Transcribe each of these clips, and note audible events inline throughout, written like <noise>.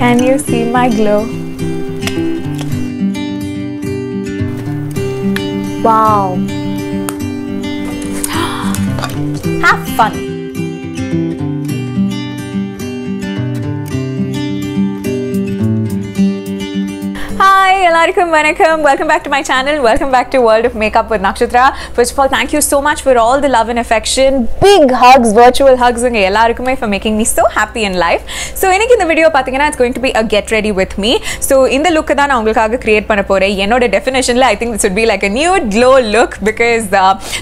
Can you see my glow? Wow. <gasps> Have fun. எல்லாருக்கும் வணக்கம். Welcome back to my channel welcome back to world of makeup with Nakshatra first of all thank you so much for all the love and affection big hugs virtual hugs எல்லாருக்குமே for making me so happy in life so இன்னைக்கு இந்த video பார்த்தீங்கன்னா it's going to be a get ready with me so இந்த look தான் நான் உங்களுக்காக create பண்ண போகிறேன் என்னோட டெஃபினேஷனில் I think it's would be like a new glow look because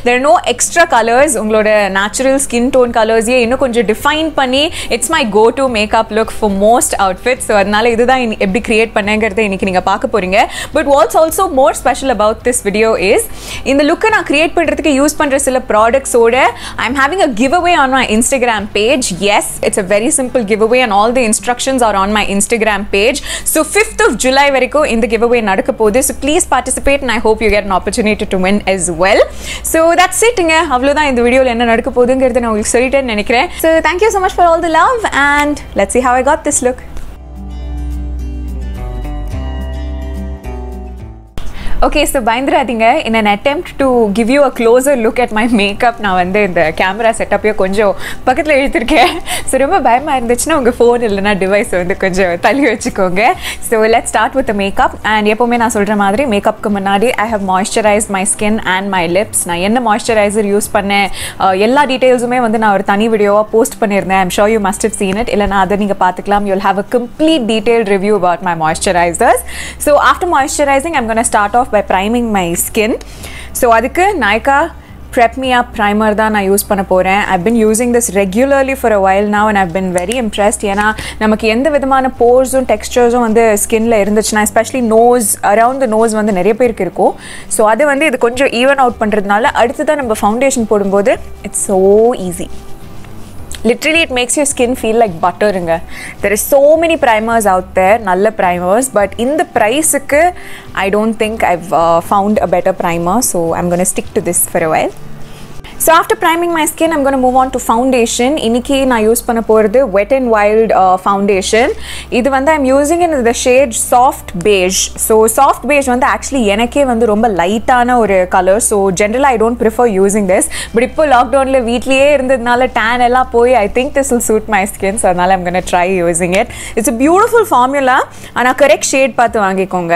there no extra colours உங்களோட நேச்சுரல் ஸ்கின் டோன் கலர்ஸையே இன்னும் கொஞ்சம் டிஃபைன் பண்ணி it's my go to makeup look for most outfit so அதனால இதுதான் எப்படி கிரியேட் பண்ணேங்கிறத இன்னைக்கு நீங்கள் பார்க்க போறீங்க but what's also more special about this video is இந்த லுக்கை நான் கிரியேட் பண்ணுறதுக்கு யூஸ் பண்ணுற சில ப்ராடக்ட்ஸோட I am having a giveaway on my Instagram page yes it's a very simple giveaway and all the instructions are on my Instagram page so fifth of July வரைக்கும் இந்த give away நடக்க போகுது so please participate and I hope you get an opportunity to win as well so that's இட்டுங்க அவ்வளோதான் இந்த வீடியோவில் என்ன நடக்க போகுதுங்கிறது நான் உங்களுக்கு சொல்லிட்டேன்னு நினைக்கிறேன் so thank you so much for all the love and let's see how I got this look Okay so பயந்துராதீங்க. In an attempt to give you a closer look at my makeup நான் வந்து இந்த camera செட்டப்பையும் கொஞ்சம் பக்கத்தில் எழுதியிருக்கேன் so ரொம்ப பயமாக இருந்துச்சுன்னா உங்கள் ஃபோன் இல்லைனா டிவைஸ் வந்து கொஞ்சம் தள்ளி வச்சுக்கோங்க. So let start with makeup and எப்போவுமே நான் சொல்கிற மாதிரி மேக்கப்புக்கு முன்னாடி I have moisturise my skin and my lips நான் என்ன மாய்ஸ்சரைசர் யூஸ் பண்ணேன்? எல்லா டீட்டெயில்ஸுமே வந்து நான் ஒரு தனி வீடியோவாக போஸ்ட் பண்ணியிருந்தேன். I'm sure you must have seen it இல்லைனா அதை நீங்கள் பார்த்துக்கலாம். You'll have a complete detail review about my moisturisers so after moisturising I'm going start off off by priming my skin so அதுக்கு நாய்க்கா ப்ரெப்மியா ப்ரைமர் தான் நான் use பண்ண போகிறேன் I been using this regularly for a while now and I been very impressed ஏன்னா நமக்கு எந்த விதமான போர்ஸும் டெக்ஸ்டர்ஸும் வந்து ஸ்கின்ல இருந்துச்சுன்னா especially nose around the nose வந்து நிறைய பேருக்கு இருக்கும். ஸோ அது வந்து இது கொஞ்சம் ஈவன் அவுட் பண்ணுறதுனால அடுத்ததான் நம்ம ஃபவுண்டேஷன் போடும்போது it's so easy literally it makes your skin feel like butterங்க there is so many primers out there நல்ல primers but in the priceக்கு I don't think I've uh, found a better primer so I'm gonna stick to this for a while so after priming my skin I'm gonna move on to foundation இன்னைக்கு நான் use பண்ண போகிறது Wet and Wild foundation இது வந்து I'm using in the shade soft beige so soft beige வந்து actually எனக்கே வந்து ரொம்ப லைட்டான ஒரு கலர் ஸோ ஜென்ரலாக I don't prefer using this but இப்போ லாக்டவுனில் வீட்லேயே இருந்ததுனால டேன் எல்லாம் போய் I think this will suit my skin so அதனால் I'm gonna try using it it's a beautiful formula ஆனால் கரெக்ட் ஷேட் பார்த்து வாங்கிக்கோங்க.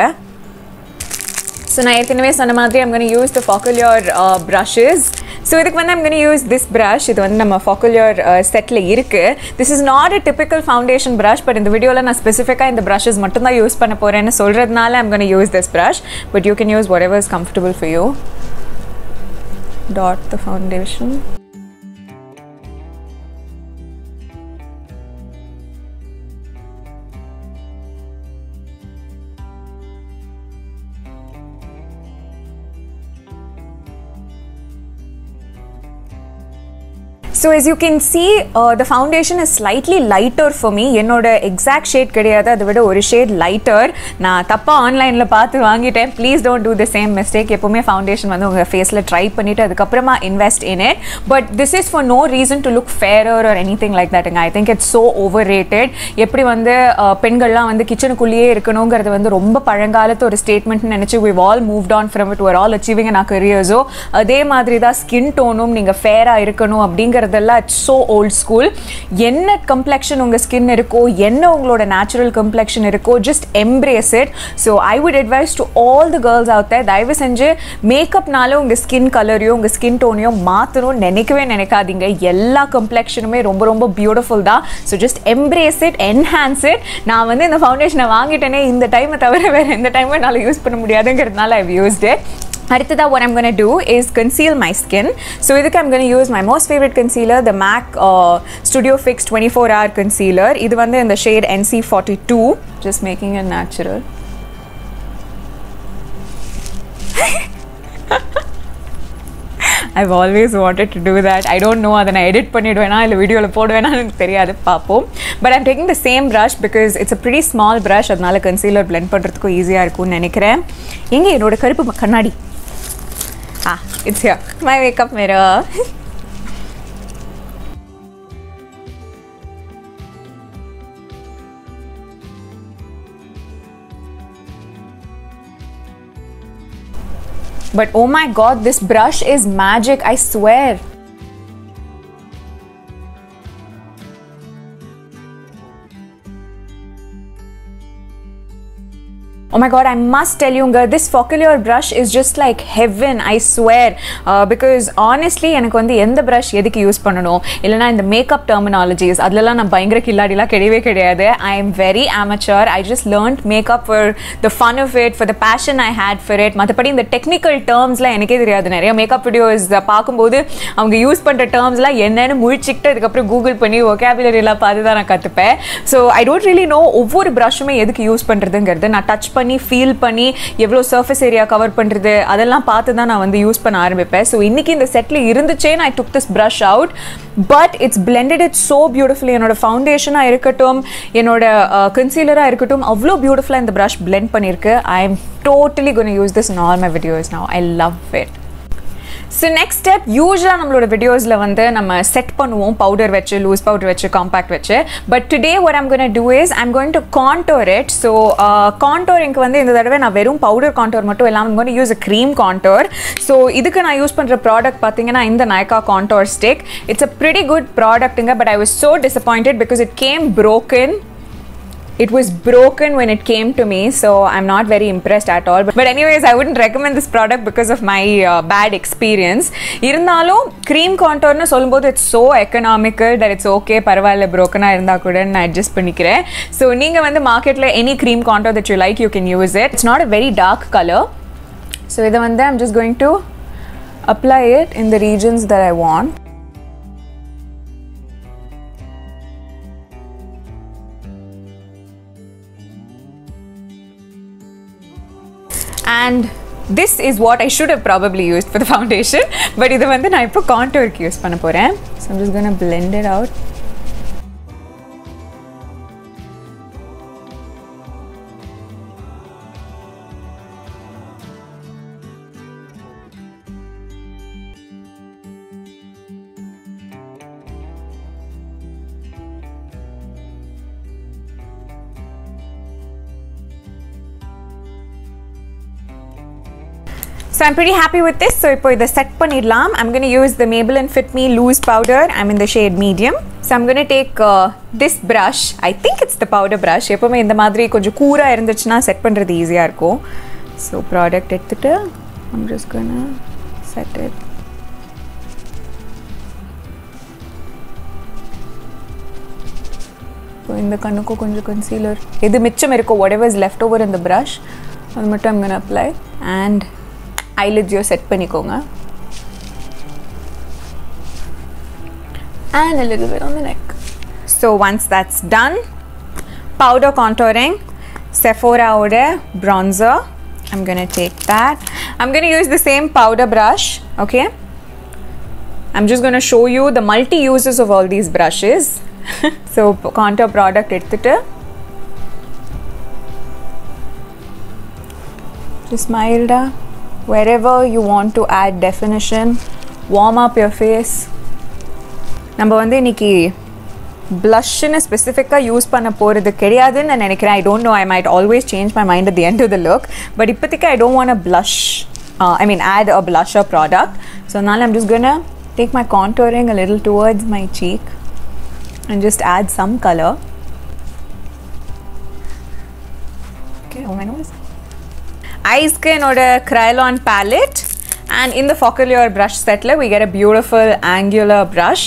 ஸோ நான் ஏற்கனவே சொன்ன மாதிரி I'm going to use the Focalier uh, brushes so இதுக்கு வந்து I'm going to use this brush இது வந்து நம்ம Focalier செட்டில் இருக்கு this is not a typical foundation brush but இந்த வீடியோவில் நான் ஸ்பெசிஃபிக்காக இந்த brushes மட்டும்தான் யூஸ் பண்ண போகிறேன்னு சொல்கிறதுனால I'm going to use this brush but you can use whatever is comfortable for you dot the foundation so is you can see the foundation is slightly lighter for me என்னோட exact shade கிடையாது. அதை விட ஒரு shade lighter நான் தப்பாக ஆன்லைனில் பார்த்து வாங்கிட்டேன். Please don't do the same mistake எப்போவுமே ஃபவுண்டேஷன் வந்து உங்கள் ஃபேஸில் ட்ரை பண்ணிவிட்டு அதுக்கப்புறமா invest in it but this is for no reason to look fairer or anything like தட்டுங்க I think it's so overrated எப்படி வந்து uh, பெண்கள்லாம் வந்து கிச்சனுக்குள்ளேயே இருக்கணுங்கிறது வந்து ரொம்ப பழங்காலத்து ஒரு ஸ்டேட்மெண்ட்னு நினச்சி we all move on from it ஒரு ஆல் அச்சீவிங் நான் கரியர்ஸோ அதே மாதிரி தான் ஸ்கின் டோனும் நீங்கள் ஃபேராக இருக்கணும் அப்படிங்கிறது அப்படிங்கிறதெல்லாம் இட்ஸ் ஸோ ஓல்ட் ஸ்கூல் என்ன கம்ப்ளெக்ஷன் உங்கள் ஸ்கின் இருக்கோ என்ன உங்களோட நேச்சுரல் கம்ப்ளெக்ஷன் இருக்கோ just embrace it so I would advise to all the girls out தயவு செஞ்சு மேக்கப்னால உங்கள் ஸ்கின் கலரையும் உங்கள் ஸ்கின் டோனையும் மாற்றணும்னு நினைக்கவே நினைக்காதீங்க. எல்லா கம்ப்ளெக்ஷனுமே ரொம்ப ரொம்ப பியூட்டிஃபுல் தான். So just embrace it enhance it நான் வந்து இந்த ஃபவுண்டேஷனை வாங்கிட்டேனே இந்த டைமை தவிர வேறு எந்த டைமும் என்னால் யூஸ் பண்ண முடியாதுங்கிறதுனால ஐ யூஸ்டு அடுத்ததாக one I'm going to do is conceal my skin. இதுக்கு I'm going to use my most favorite concealer, the MAC uh, Studio Fix 24 Hour இது வந்து இந்த shade NC42, just making it natural. I've always wanted to do that I don't know அதை நான் edit பண்ணிவிடுவேனா இல்லை வீடியோவில் போடுவேனா எனக்கு தெரியாது பார்ப்போம் but I'm taking the same brush because it's a pretty small brush அதனால கன்சீலர் பிளெண்ட் பண்ணுறதுக்கும் ஈஸியாக இருக்கும்னு நினைக்கிறேன் எங்கே என்னோட கருப்பு கண்ணாடி Ah, it's here. My makeup mirror. <laughs> but oh my god, this brush is magic, I swear. My god, I must tell you, girl, this Focalier brush is just like heaven, I swear. Uh, because honestly, எனக்கு வந்து எந்த brush எதுக்கு use பண்ணணும்? இல்லைனா இந்த makeup terminologies அதுலலாம் நான் பயங்கர கில்லாடிலாம் கிடையவே கிடையாது. I am very amateur. I just learned makeup for the fun of it for the passion I had for it மற்றபடி இந்த டெக்னிக்கல் டேர்ம்ஸ்லாம் எனக்கே தெரியாது. நிறைய மேக்கப் வீடியோஸ் பார்க்கும்போது அவங்க யூஸ் பண்ணுற டேர்ம்ஸ்லாம் என்னென்னு முழிச்சிக்கிட்டு அதுக்கப்புறம் கூகுள் பண்ணி ஒகேபுலரிலாம் பார்த்து தான் நான் கற்றுப்பேன் so I don't really know ஒவ்வொரு ப்ரஷ்ஷுமே எதுக்கு யூஸ் பண்ணுறதுங்கிறது நான் டச் பண்ணி ஃபீல் பண்ணி எவ்வளோ சர்ஃபேஸ் ஏரியா கவர் பண்ணுறது அதெல்லாம் பார்த்து தான் நான் வந்து யூஸ் பண்ண ஆரம்பிப்பேன். ஸோ இன்றைக்கி இந்த செட்டில் இருந்துச்சேன்னு I took this brush out but it's blended it's so beautifully என்னோட ஃபவுண்டேஷனாக இருக்கட்டும் என்னோட கன்சீலராக இருக்கட்டும் அவ்வளோ பியூட்டிஃபுல்லாக இந்த ப்ரஷ் பிளெண்ட் பண்ணியிருக்கு. I am totally gonna use this normal videos now I love it so next step யூஸ்வலாக நம்மளோட வீடியோஸில் வந்து நம்ம செட் பண்ணுவோம். பவுடர் வச்சு லூஸ் பவுடர் வச்சு காம்பேக்ட் வச்சு. பட் டுடே ஒரு I'm gonna do is I'm going to to it so கான்டோரிங்க்கு வந்து இந்த தடவை நான் வெறும் பவுடர் கான்டோர் மட்டும் இல்லாமல் I'm use a cream a so இதுக்கு நான் யூஸ் பண்ணுற ப்ராடக்ட் பார்த்தீங்கன்னா இந்த Nykaa contour stick it's a pretty good ப்ராடக்ட்டுங்க but I was so disappointed because it came broken. it was broken when it came to me so i'm not very impressed at all but, but anyways i wouldn't recommend this product because of my uh, bad experience இருந்தாலும் cream கான்டோர்னு சொல்லும்போது it's so economical that it's okay பரவாயில்ல ப்ரோக்கனாக இருந்தால் கூட நான் adjust பண்ணிக்கிறேன் so நீங்கள் வந்து மார்க்கெட்டில் any cream contour that you like you can use it it's not a very dark colour so இதை வந்து I'm just going to apply it in the regions that I want and this is what I should have probably used for the <laughs> foundation but இது வந்து நான் இப்போ கான்டோருக்கு use பண்ண போகிறேன் so I'm just gonna blend it out So I'm pretty happy with this. So இப்போ இதை set பண்ணிடலாம் I'm going to use the Maybelline Fit Me Loose Powder. I'm in the shade medium. So I'm going to take uh, this brush. I think it's the powder brush. எப்பவுமே இந்த மாதிரி கொஞ்சம் கூரா இருந்துச்சுன்னா set பண்ணுறது ஈஸியாக இருக்கும் so product எடுத்துட்டு I'm just gonna set it. So இந்த கண்ணுக்கும் கொஞ்சம் கன்சீலர் எது மிச்சம் இருக்கோ whatever is left over இந்த ப்ரஷ் அது மட்டும் I'm gonna apply and ஐலிட்ஸையும் set பண்ணிக்கோங்க and a little bit on the neck. So once that's done, powder contouring, Sephora oda bronzer. I'm gonna take that. I'm gonna use the same powder brush, okay? I'm just gonna show you the multi uses of all these brushes. <laughs> so contour product எடுத்துட்டு just mild wherever you want to add definition warm up your face நம்ம வந்து இன்னைக்கு ப்ளஷ்னு ஸ்பெசிஃபிக்காக use பண்ண போகிறது கிடையாதுன்னு நான் நினைக்கிறேன் I don't know I might always change my mind at the end of the look but இப்போதைக்கு I don't want a blush I mean add a blusher product so அதனால I'm just gonna take my contouring a little towards my cheek and just add some colour Okay, oh my nose. ஐஸ்க்கு என்னோட Krylon palette and in the Focalier brush setல we get a beautiful angular brush.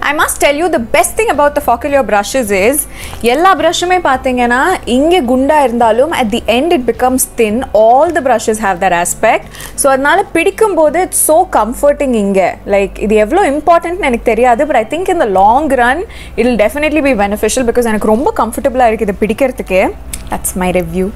I must tell you the best thing about the Focallure brushes is எல்லா ப்ரஷ்ஷுமே பார்த்தீங்கன்னா இங்கே குண்டாக இருந்தாலும் at the end it becomes thin all the brushes have their aspect so அதனால் பிடிக்கும் போது it's so comforting இங்கே. லைக் இது எவ்வளோ இம்பார்ட்டன்ட்னு எனக்கு தெரியாது பட் ஐ திங்க் இந்த long run it'll definitely be beneficial because எனக்கு ரொம்ப கம்ஃபர்டபுளாக இருக்குது இதை பிடிக்கிறதுக்கே. That's my review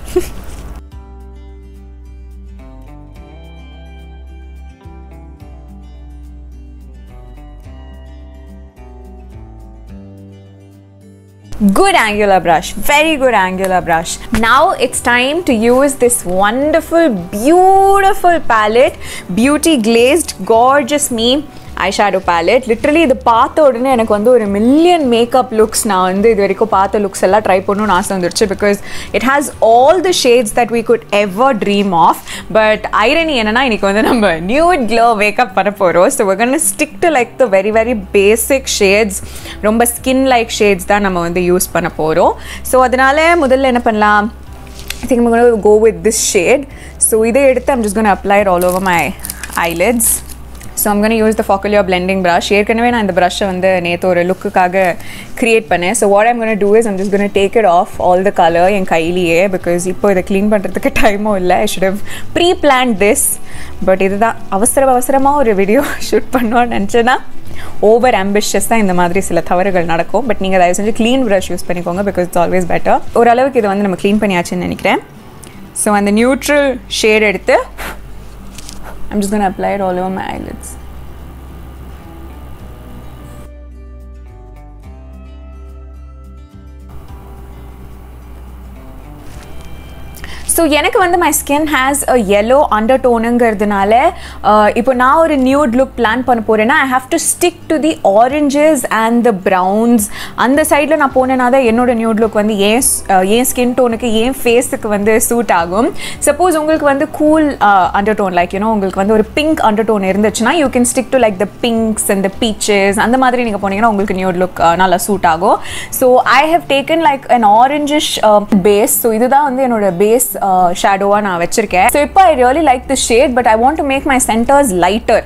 good angular brush. Very good angular brush. Now it's time to use this wonderful beautiful palette beauty glazed gorgeous me eye shadow palette literally இது பார்த்த உடனே எனக்கு வந்து ஒரு மில்லியன் மேக்கப் லுக்ஸ் நான் வந்து இது வரைக்கும் பார்த்த லுக்ஸ் எல்லாம் ட்ரை பண்ணணும்னு ஆசை வந்துருச்சு because it has all the shades that we could ever dream of but irony என்னன்னா இன்னைக்கு வந்து நம்ம நியூ க்ளோ மேக்கப் பண்ண போகிறோம் so we're stick to like the very very basic shades ரொம்ப ஸ்கின் லைக் ஷேட்ஸ் தான் நம்ம வந்து யூஸ் பண்ண போகிறோம் ஸோ அதனால முதல்ல என்ன பண்ணலாம்? I think I'm going to go with this shade. So இதை எடுத்து I'm just going to apply it all over my eyelids. So I'm gonna use the the blending brush ஏற்கனவே நான் இந்த ப்ரஷ்ஷை வந்து நேற்று ஒரு லுக்குக்காக க்ரியேட் பண்ணேன். So what I'm gonna do is is I'm gonna take it off all the colour என் கையிலேயே பிகாஸ் இப்போ இதை க்ளீன் பண்ணுறதுக்கு டைமும் இல்லை. I should have pre plan this but இதுதான் அவசர அவசரமாக ஒரு வீடியோ ஷூட் பண்ணுவோன்னு நினச்சேன்னா ஓவர் ஆம்பிஷியஸ் தான் இந்த மாதிரி சில தவறுகள் நடக்கும். பட் நீங்கள் தயவு செஞ்சு க்ளீன் ப்ரஷ் யூஸ் பண்ணிக்கோங்க பிகாஸ் இட்ஸ் ஆல்வேஸ் பெட்டர் ஓரளவுக்கு இதை வந்து நம்ம க்ளீன் பண்ணியாச்சுன்னு நினைக்கிறேன். ஸோ அந்த நியூட்ரல் ஷேட் எடுத்து I'm just going to apply it all over my eyelids. So எனக்கு வந்து my skin has a yellow அண்டர்டோனுங்கிறதுனால இப்போ நான் ஒரு நியூட் லுக் பிளான் பண்ண போகிறேன்னா I have to stick to the oranges and the browns அந்த சைடில் நான் போனேன்னா தான் என்னோட நியூட் லுக் வந்து ஏன் ஏன் ஸ்கின் டோனுக்கு ஏன் ஃபேஸுக்கு வந்து சூட் ஆகும். சப்போஸ் உங்களுக்கு வந்து கூல் அண்டர்டோன் லைக் யூனோ உங்களுக்கு வந்து ஒரு பிங்க் அண்டர்டோன் இருந்துச்சுன்னா you can stick to like the pinks and the peaches அந்த மாதிரி நீங்கள் போனீங்கன்னா உங்களுக்கு நியூட் லுக் நல்லா சூட் ஆகும். So I have taken like an orangish base so இதுதான் வந்து என்னோட பேஸ் Uh, ஷேடோவாக நான் வச்சுருக்கேன். ஸோ இப்போ I really like the shade but I want to make my centres lighter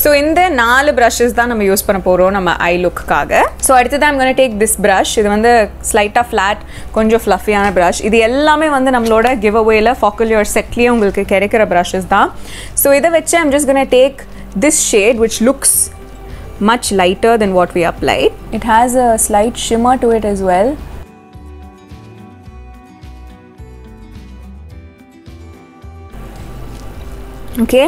so இந்த நாலு ப்ரஷஸ் தான் நம்ம யூஸ் பண்ண போகிறோம் நம்ம ஐ லுக்காக ஸோ அடுத்தது I'm gonna take this brush இது வந்து ஸ்லைட்டாக ஃப்ளாட் கொஞ்சம் ஃப்ளஃபியான ப்ரஷ் இது எல்லாமே வந்து நம்மளோட கிவ் அவேல ஃபாக்குலியோர் செட்லேயே உங்களுக்கு கிடைக்கிற ப்ரஷஸ் தான். ஸோ இதை வச்சு I'm just gonna take this shade which looks much lighter than what we applied. It has a slight shimmer to it as well. Okay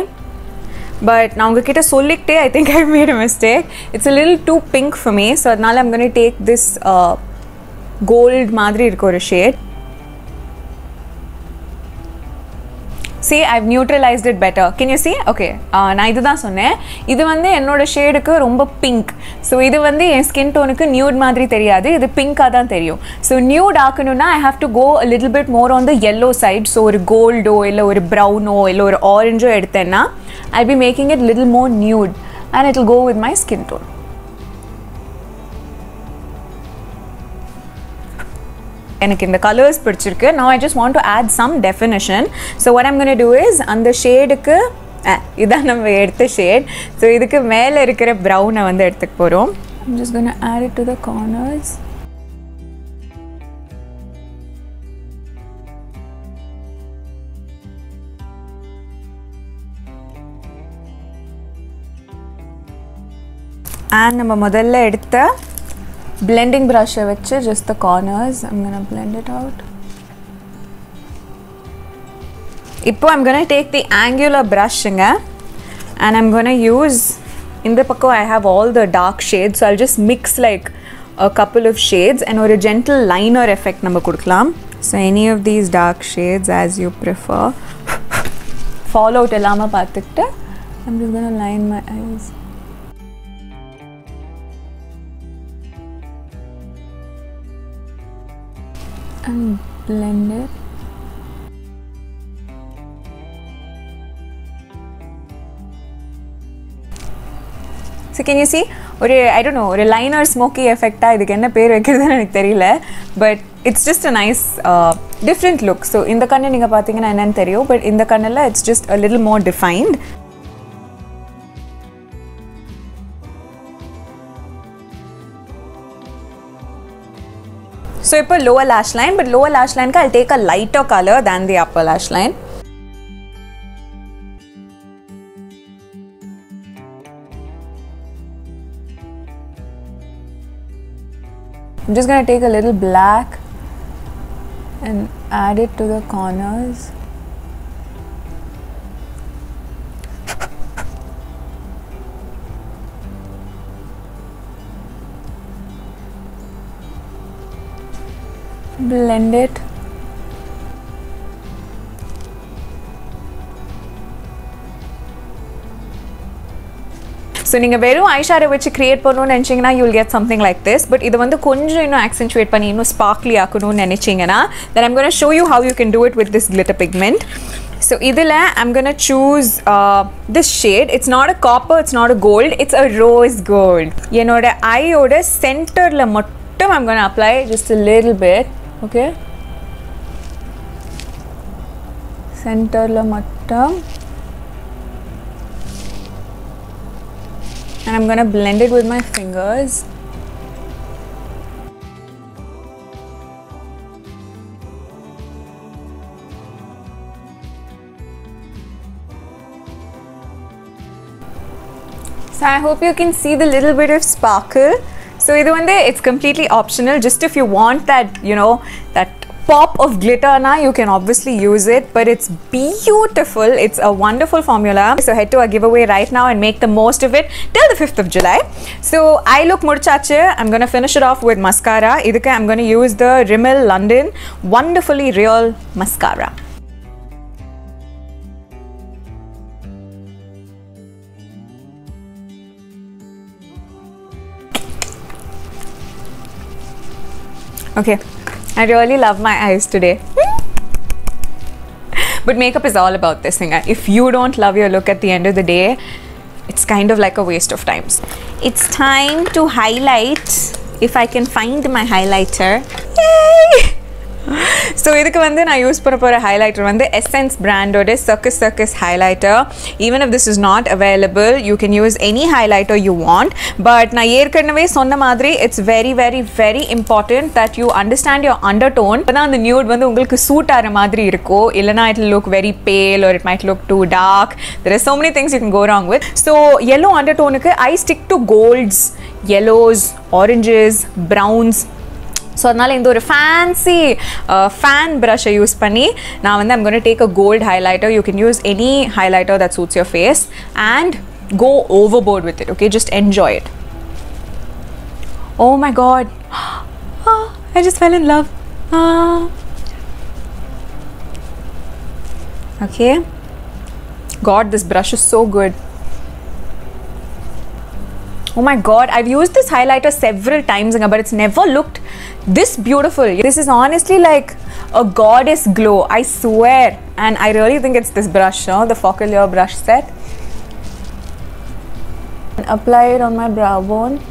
but நான் உங்ககிட்ட சொல்லிக்கிட்டே I think I made a mistake it's a லில் too pink for me so அதனால I'm gonna take this gold மாதிரி இருக்க ஒரு shade say I've neutralised it better can you see okay நான் இதுதான் சொன்னேன். இது வந்து என்னோட ஷேடுக்கு ரொம்ப பிங்க் ஸோ இது வந்து என் ஸ்கின் டோனுக்கு நியூட் மாதிரி தெரியாது. இது பிங்காக தான் தெரியும். So nude ஆக்கணும்னா I have to go little bit more on the yellow side so ஒரு கோல்டோ இல்லை ஒரு ப்ரௌனோ இல்லை ஒரு ஆரஞ்சோ எடுத்தேன்னா I be making it little more nude and it will go with my skin tone எனக்கு இந்த கலர்ஸ் பிடிச்சிருக்கு. நான் I just want to add some definition so what I'm gonna do is அந்த ஷேடுக்கு இதான் நம்ம எடுத்த ஷேட் ஸோ இதுக்கு மேலே இருக்கிற ப்ரௌனை வந்து எடுத்துக்க போகிறோம் just gonna add to the corners to நம்ம முதல்ல எடுத்த blending brush வச்சு just the corners I'm gonna blend it out இப்போ I'm gonna take the angular brushங்க and I'm gonna use இந்த பக்கம் I have all the dark shades so I'll just mix like a couple of shades and ஒரு gentle liner effect நம்ம கொடுக்கலாம் so any of these dark shades as you prefer fall out இல்லாமல் பார்த்துக்கிட்டு I'm just gonna line my eyes and blend it. So can you see ஒரு I don't know ஒரு liner smoky எஃபெக்டாக இதுக்கு என்ன பேர் வைக்கிறதுன்னு எனக்கு தெரியல. But it's just a nice different look so இந்த கண்ணு நீங்கள் பார்த்தீங்கன்னா என்னன்னு தெரியும். பட் இந்த கண்ணில் it's just a little more defined So I put lower lash line, but lower lash line I'll take a lighter color than the upper lash line. I'm just going to take a little black and add it to the corners. blend it so நீங்கள் வெறும் eyeshadow வச்சு create பண்ணணும்னு நினச்சிங்கன்னா you will get something like this but இது வந்து கொஞ்சம் இன்னும் ஆக்சென்ச்சுவேட் பண்ணி இன்னும் ஸ்பார்க்லி ஆக்கணும்னு நினச்சிங்கன்னா then I'm gonna show you how you can do it with this glitter pigment so இதில் I'm gonna choose this shade it's not a copper it's not a gold it's a rose gold என்னோட ஐயோட சென்டரில் மட்டும் I'm gonna apply just little bit okay சென்டரில் மட்டும் and I'm gonna blend it with my fingers. So I hope you can see the little bit of sparkle. So this one day, it's completely optional. Just if you want that, you know, that pop of glitter na you can obviously use it but it's beautiful. It's a wonderful formula. So head to our giveaway right now and make the most of it till the 5th of July. So I look murchache. I'm gonna finish it off with mascara. Idukku I'm gonna use the Rimmel London wonderfully real mascara. Okay I really love my eyes today. but makeup is all about this thing. If you don't love your look at the end of the day, it's kind of like a waste of time. It's time to highlight. If I can find my highlighter. So இதுக்கு வந்து நான் use பண்ண போகிற highlighter வந்து essence பிராண்டோட circus circus highlighter even if this is not available you can use any highlighter you want but நான் ஏற்கனவே சொன்ன மாதிரி it's very very very important that you understand your undertone இப்போ தான் அந்த நியூட் வந்து உங்களுக்கு சூட் ஆகிற மாதிரி இருக்கும் இல்லைனா இட் லுக் வெரி பேல் ஒரு it might look too dark there is so many things you can go wrong with so yellow under டோனுக்கு I stick to golds yellows oranges browns so அதனால் இந்த ஒரு fancy fan ப்ரஷை use பண்ணி நான் வந்து I'm gonna take a gold highlighter you can use any highlighter that suits your face and go overboard with it okay just enjoy it oh my God <gasps> I just fell in love <gasps> okay God this brush is so good Oh my god, I've used this highlighter several times, but it's never looked this beautiful. This is honestly like a goddess glow, I swear. And I really think it's this brush, huh? the Focalier brush set. And apply it on my brow bone,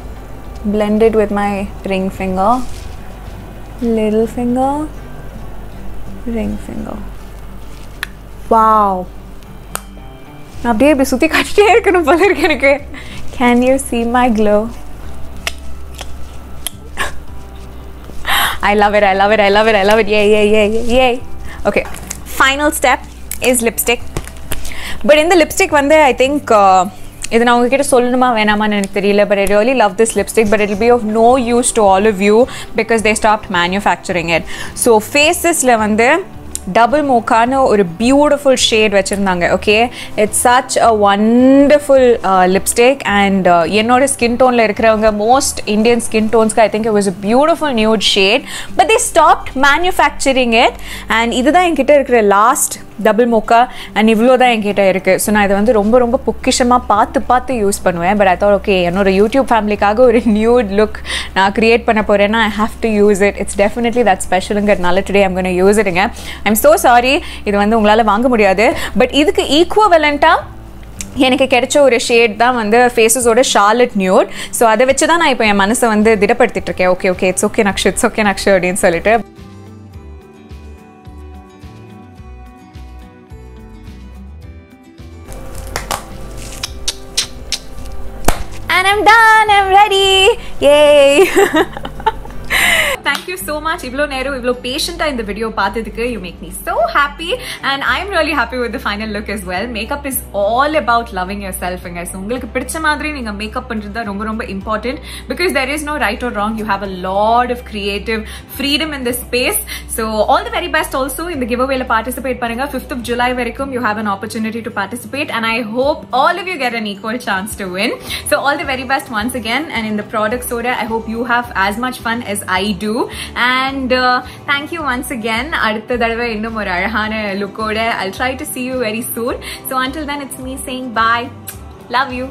blend it with my ring finger, little finger, ring finger. Wow. நான் அப்படியே இப்படி சுற்றி காட்டிட்டே இருக்கணும் போல இருக்கு எனக்கு Can you see my glow? I love it, I love it, I love it, I love it. Yay, yay, yay, yay, yay. Okay, final step is lipstick. But இந்த lipstick வந்து ஐ திங்க் இது நான் உங்ககிட்ட சொல்லணுமா வேணாமான்னு எனக்கு தெரியல but I really love this lipstick but it be of no use to all of you because they stop manufacturing it so ஃபேஸஸில் வந்து double மோக்கான ஒரு பியூட்டிஃபுல் ஷேட் வச்சுருந்தாங்க okay it's such a wonderful lipstick and என்னோட skin டோனில் இருக்கிறவங்க most Indian skin டோன்ஸ்க்கு I think it was a beautiful nude shade but they stop manufacturing it and இதுதான் என்கிட்ட இருக்கிற last double mocha and இவ்வளோ தான் என்கிட்ட இருக்குது ஸோ நான் இதை வந்து ரொம்ப ரொம்ப பொக்கிஷமாக பார்த்து பார்த்து யூஸ் பண்ணுவேன். பட் ஐ தாட் ஓகே என்னோட யூடியூப் ஃபேமிலிக்காக ஒரு நியூட் லுக் நான் க்ரியேட் பண்ண போகிறேன்னா I have to use it it's definitely that ஸ்பெஷலுங்கிறதுனால today I'm gonna use இட்டுங்க ஐம் ஸோ சாரி இது வந்து உங்களால் வாங்க முடியாது. பட் இதுக்கு ஈக்குவலண்ட்டாக எனக்கு கிடைச்ச ஒரு ஷேட் தான் வந்து ஃபேஸஸோட ஷார்லட் நியூட் ஸோ அதை வச்சு தான் நான் இப்போ என் மனசை வந்து திடப்படுத்திட்டு இருக்கேன். Okay okay it's okay Nakshu it's okay Nakshu அப்படின்னு சொல்லிட்டு. And I'm done. I'm ready. Yay. <laughs> <laughs> Thank you so much இவ்வளோ நேரம் இவ்வளோ பேஷண்ட்டாக இந்த வீடியோ பார்த்ததுக்கு you make me so happy and I am really happy with final look is well makeup is all about loving your செல்ஃபுங்க so உங்களுக்கு பிடிச்ச மாதிரி நீங்கள் makeup பண்ணுறது தான் ரொம்ப ரொம்ப important because there is no right or wrong you have a lot of creative freedom in the space so all the very best also இந்த give அவேல participate பண்ணுங்க ஃபிஃப்த் ஆஃப் ஜூலை வரைக்கும் you have an opportunity to participate and I hope all of you get an equal chance to win. So all the very best once again. And in the product soda, I hope you have as much fun as I do. And uh, thank you once again. அடுத்த தடவை இன்னும் ஒரு அழகான லுக்கோட I'll try to see you very soon. So until then, it's me saying bye. Love you.